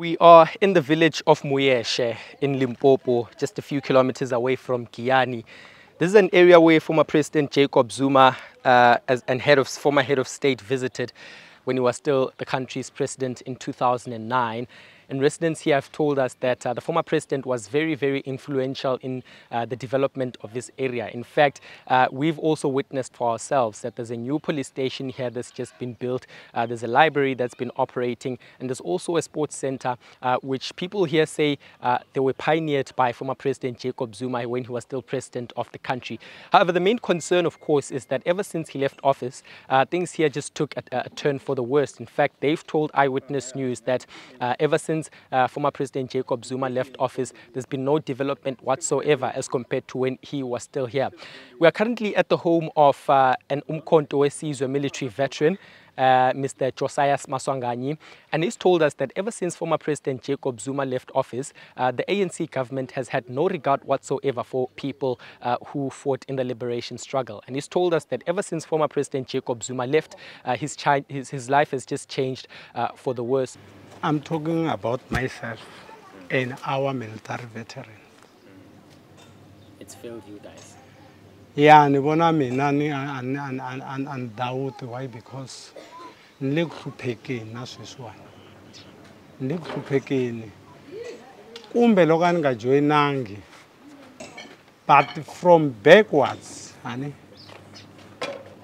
We are in the village of Muyexe in Limpopo, just a few kilometers away from Giyani. This is an area where former President Jacob Zuma uh, as, and head of, former head of state visited when he was still the country's president in 2009. And residents here have told us that uh, the former president was very, very influential in uh, the development of this area. In fact, uh, we've also witnessed for ourselves that there's a new police station here that's just been built. Uh, there's a library that's been operating, and there's also a sports center, uh, which people here say uh, they were pioneered by former President Jacob Zuma when he was still president of the country. However, the main concern, of course, is that ever since he left office, things here just took a, a, turn for the worst. In fact, they've told Eyewitness News that ever since since uh, former President Jacob Zuma left office, there's been no development whatsoever as compared to when he was still here. We are currently at the home of uh, an Umkhonto weSizwe military veteran, uh, Mr. Josias Maswanganyi, and he's told us that ever since former President Jacob Zuma left office, uh, the ANC government has had no regard whatsoever for people uh, who fought in the liberation struggle. And he's told us that ever since former President Jacob Zuma left, uh, his, his, his, life has just changed uh, for the worse. I'm talking about myself and our military veteran. It's failed you guys. Yeah, ni vona mina ni an doubt why because ni le ku hluphekeni na sweswiwani ni le ku hluphekeni kumbe loko a ni nga joyinangi but from backwards honey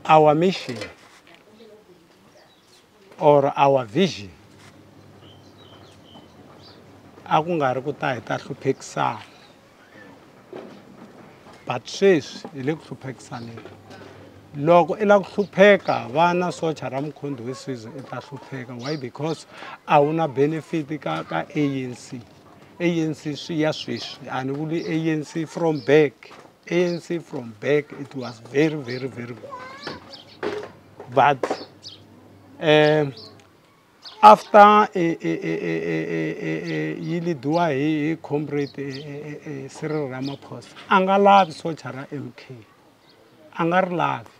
our mission or our vision a ku nga ri ku ta hi ta hluphekisana. But sweswi hi le ku hluphekisaneni loko i lava ku hlupheka vana socha ra mukhondo wesizwe i ta hlupheka. Why? Because a wu na benefit ka ka anc anc swi ya sweswi. A ni vuli anc from back. Anc from back it was very very very good. But um after yi lidiwa hi comrade Cyril Ramaphosa a nga lavi socha ra MK a nga ri lavi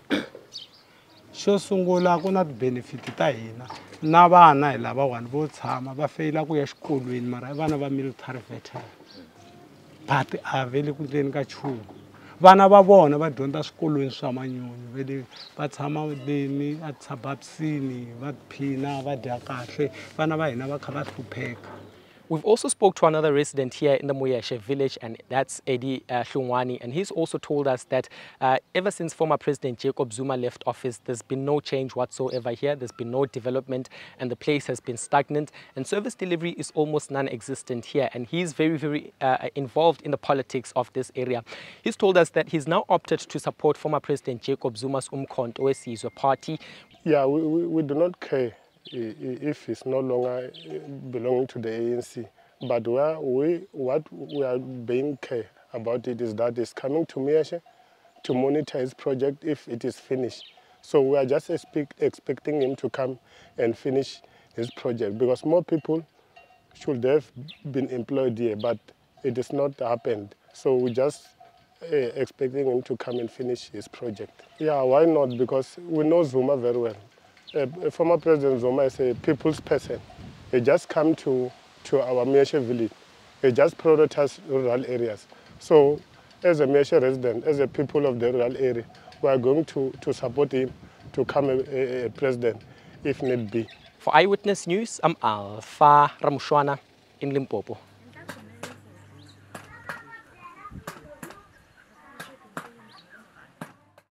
xo sungula ku na ti-benefit ta hina na vana hi lavawani vo tshama va feyila ku ya xikolweni mara i vana va military veteran but a va le ku ndleni ka nchumu vana va vona va dyondza swikolweni swa manyunyu va le va tshama leni a tshababisini va phina va dya kahle. Vana va hina va kha va hlupheka We've also spoke to another resident here in the Muyexe village, and that's Eddie uh, and he's also told us that uh, ever since former President Jacob Zuma left office, there's been no change whatsoever here. There's been no development, and the place has been stagnant, and service delivery is almost non-existent here. And he's very, very uh, involved in the politics of this area. He's told us that he's now opted to support former President Jacob Zuma's Umkhonto weSizwe party. Yeah, we, we, we do not care if it's no longer eh, belonging to the ANC. But where we, what we are being care about it is that it's coming to Muyexe to monitor his project if it is finished. So we are just expect, expecting him to come and finish his project because more people should have been employed here, but it has not happened. So we are just uh, expecting him to come and finish his project. Yeah, why not? Because we know Zuma very well uh, former President Zuma is a people's person. He just come to, to our Muyexe village. He just prioritize rural areas. So as a Muyexe resident, as a people of the rural area, we are going to, to support him to come a, a, a president if need be. For Eyewitness News, I'm Alpha Ramushwana in Limpopo.